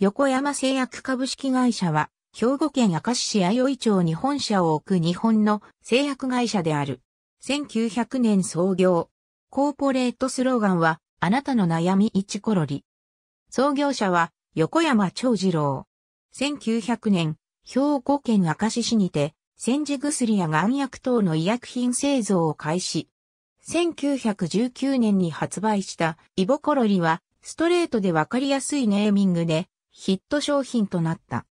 横山製薬株式会社は、兵庫県明石市弥生町に本社を置く日本の製薬会社である。1900年創業。コーポレートスローガンは、あなたの悩み一コロリ。創業者は、横山長次郎。1900年、兵庫県明石市にて、煎じ薬や眼薬等の医薬品製造を開始。1919年に発売したイボコロリは、ストレートでわかりやすいネーミングで、ヒット商品となった。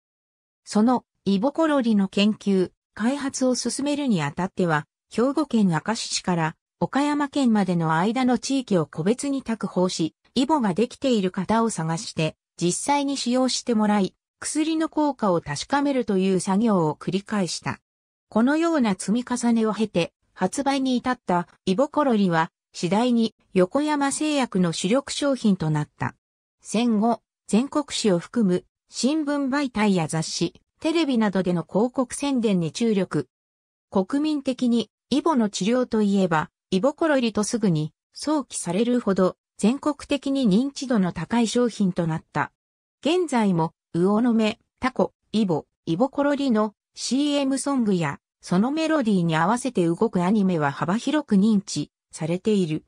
そのイボコロリの研究、開発を進めるにあたっては、兵庫県明石市から岡山県までの間の地域を個別に確保し、イボができている方を探して、実際に使用してもらい、薬の効果を確かめるという作業を繰り返した。このような積み重ねを経て、発売に至ったイボコロリは、次第に横山製薬の主力商品となった。戦後、全国紙を含む新聞媒体や雑誌、テレビなどでの広告宣伝に注力。国民的にイボの治療といえば、イボコロリとすぐに想起されるほど全国的に認知度の高い商品となった。現在も魚の目、タコ、イボ、イボコロリの CM ソングやそのメロディーに合わせて動くアニメは幅広く認知されている。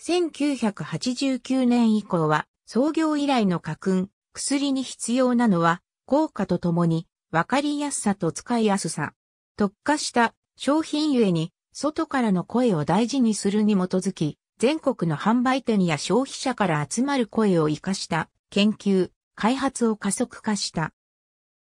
1989年以降は創業以来の家訓、薬に必要なのは効果とともにわかりやすさと使いやすさ。特化した商品ゆえに外からの声を大事にするに基づき全国の販売店や消費者から集まる声を活かした研究、開発を加速化した。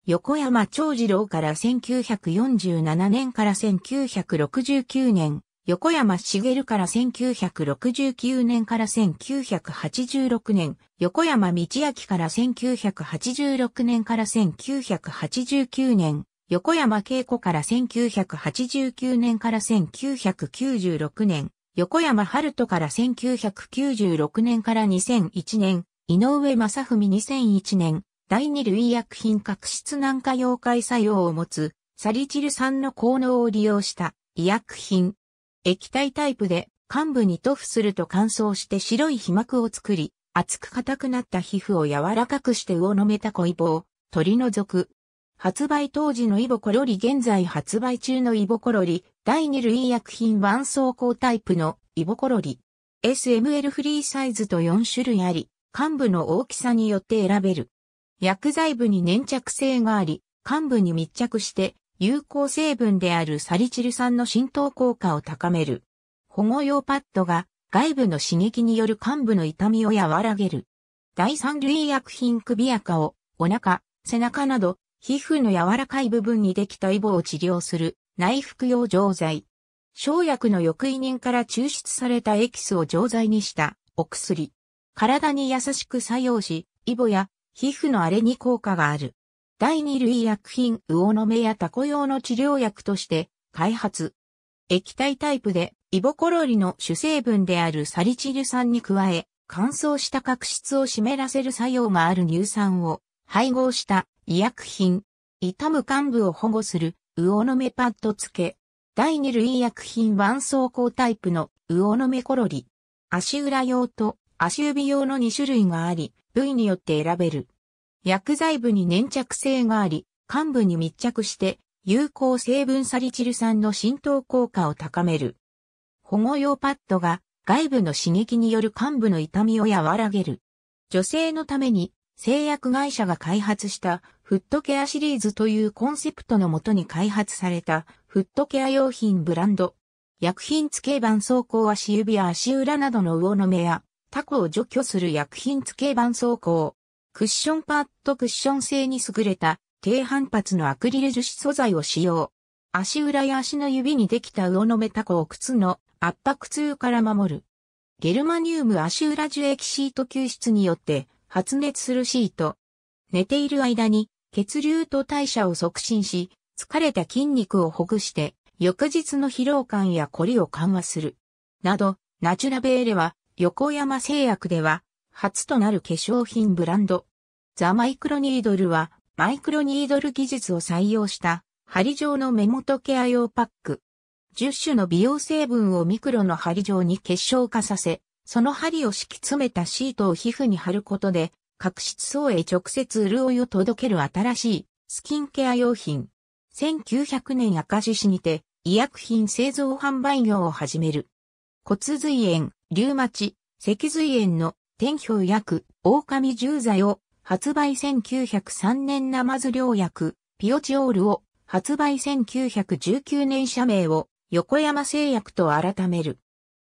横山長次郎から1947年から1969年、横山茂から1969年から1986年、横山道明から1986年から1989年、横山恵子から1989年から1996年、横山春人から1996年から2001年、井上正文2001年、第二類医薬品角質軟化溶解作用を持つサリチル酸の効能を利用した医薬品。液体タイプで患部に塗布すると乾燥して白い皮膜を作り、厚く硬くなった皮膚を柔らかくして魚のメタコイボを取り除く。発売当時のイボコロリ現在発売中のイボコロリ第二類医薬品絆創膏タイプのイボコロリ SML フリーサイズと4種類あり幹部の大きさによって選べる。薬剤部に粘着性があり、幹部に密着して有効成分であるサリチル酸の浸透効果を高める。保護用パッドが外部の刺激による幹部の痛みを和らげる。第三類薬品首垢をお腹、背中など皮膚の柔らかい部分にできたイボを治療する内服用錠剤。生薬の抑異人から抽出されたエキスを錠剤にしたお薬。体に優しく作用し、イボや皮膚の荒れに効果がある。第二類医薬品魚の目やタコ用の治療薬として開発。液体タイプでイボコロリの主成分であるサリチル酸に加え、乾燥した角質を湿らせる作用がある乳酸を配合した医薬品。痛む患部を保護する魚の目パッド付け。第二類医薬品絆創膏タイプの魚の目コロリ。足裏用と足指用の2種類があり、部位によって選べる。薬剤部に粘着性があり、幹部に密着して有効成分サリチル酸の浸透効果を高める。保護用パッドが外部の刺激による幹部の痛みを和らげる。女性のために製薬会社が開発したフットケアシリーズというコンセプトのもとに開発されたフットケア用品ブランド。薬品付け板装甲足指や足裏などの魚の目やタコを除去する薬品付け板装甲。クッションパッドクッション性に優れた低反発のアクリル樹脂素材を使用。足裏や足の指にできた魚の目タコを靴の圧迫痛から守る。ゲルマニウム足裏樹液シート救出によって発熱するシート。寝ている間に血流と代謝を促進し、疲れた筋肉をほぐして、翌日の疲労感や凝りを緩和する。など、ナチュラベーレは横山製薬では初となる化粧品ブランド。ザ・マイクロニードルはマイクロニードル技術を採用した針状の目元ケア用パック。10種の美容成分をミクロの針状に結晶化させ、その針を敷き詰めたシートを皮膚に貼ることで角質層へ直接潤いを届ける新しいスキンケア用品。1900年明石市にて医薬品製造販売業を始める。骨髄炎、リュウマチ、脊髄炎の天氷薬、狼重剤を発売1903年ナマズ療薬、ピオチオールを発売1919年社名を横山製薬と改める。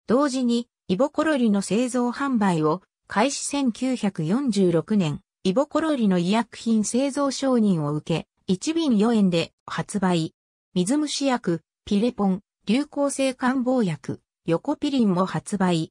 同時に、イボコロリの製造販売を開始1946年、イボコロリの医薬品製造承認を受け、1瓶4円で発売。水虫薬、ピレポン、流行性感冒薬、横ピリンも発売。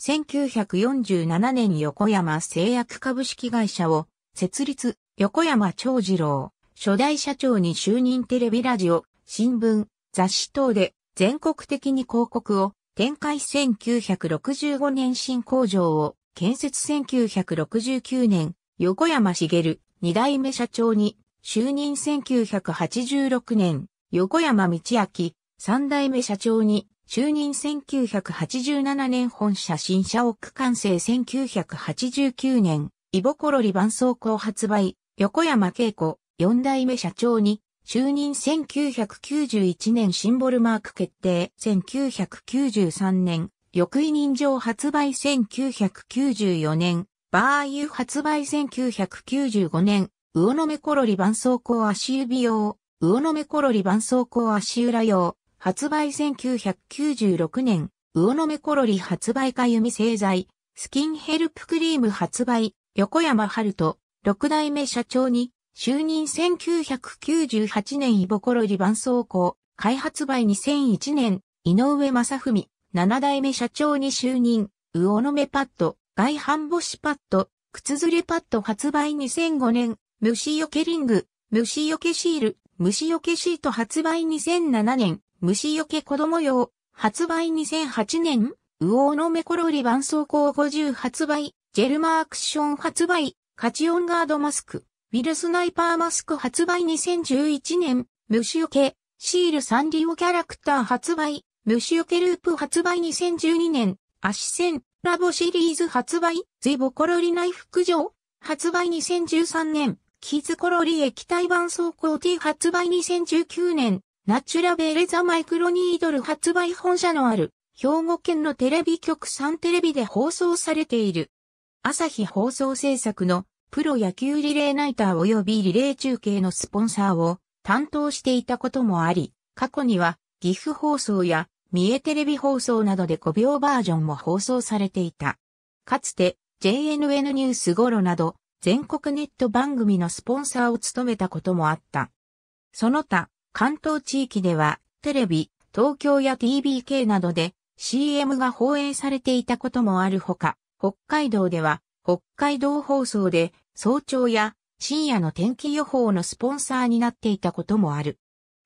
1947年横山製薬株式会社を設立、横山長次郎、初代社長に就任テレビラジオ、新聞、雑誌等で全国的に広告を展開。1965年新工場を建設。1969年横山茂。二代目社長に就任。1986年横山道明。三代目社長に就任1987年本社新社屋完成1989年イボコロリ絆創膏発売横山恵子4代目社長に、就任1991年シンボルマーク決定1993年、翌委任状発売1994年、バーユ発売1995年、魚の目コロリ絆創膏足指用、魚の目コロリ絆創膏足裏用、発売1996年、魚の目コロリ発売か弓製剤、スキンヘルプクリーム発売、横山春人、6代目社長に、就任1998年イボコロリ絆創膏、開発売2001年、井上正文、7代目社長に就任、魚の目パッド、外反母子パッド、靴ずれパッド発売2005年、虫よけリング、虫よけシール、虫よけシート発売2007年、虫よけ子供用、発売2008年、魚の目コロリ絆創膏50発売、ジェルマークション発売、カチオンガードマスク、ウィルスナイパーマスク発売2011年、虫よけ、シールサンリオキャラクター発売、虫よけループ発売2012年、アシセン、ラボシリーズ発売、ゼボコロリナイフ駆除、発売2013年、キズコロリ液体板走行 T 発売2019年、ナチュラベーレザマイクロニードル発売本社のある、兵庫県のテレビ局3テレビで放送されている。朝日放送制作のプロ野球リレーナイター及びリレー中継のスポンサーを担当していたこともあり、過去には岐阜放送や三重テレビ放送などで5秒バージョンも放送されていた。かつて JNN ニュース頃など全国ネット番組のスポンサーを務めたこともあった。その他、関東地域ではテレビ、東京や TBK などで CM が放映されていたこともあるほか、北海道では北海道放送で早朝や深夜の天気予報のスポンサーになっていたこともある。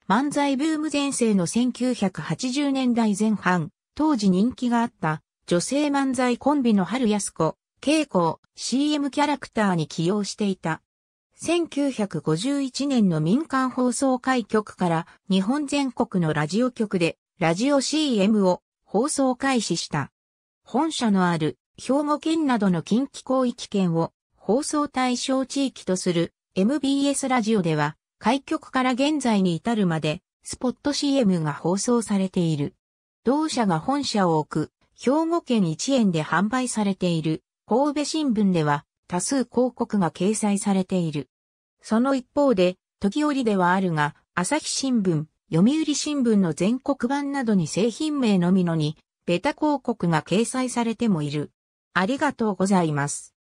漫才ブーム前世の1980年代前半、当時人気があった女性漫才コンビの春安子、稽古を CM キャラクターに起用していた。1951年の民間放送開局から日本全国のラジオ局でラジオ CM を放送開始した。本社のある兵庫県などの近畿広域圏を放送対象地域とする MBS ラジオでは開局から現在に至るまでスポット CM が放送されている。同社が本社を置く兵庫県1円で販売されている神戸新聞では多数広告が掲載されている。その一方で時折ではあるが朝日新聞、読売新聞の全国版などに製品名のみのにベタ広告が掲載されてもいる。ありがとうございます。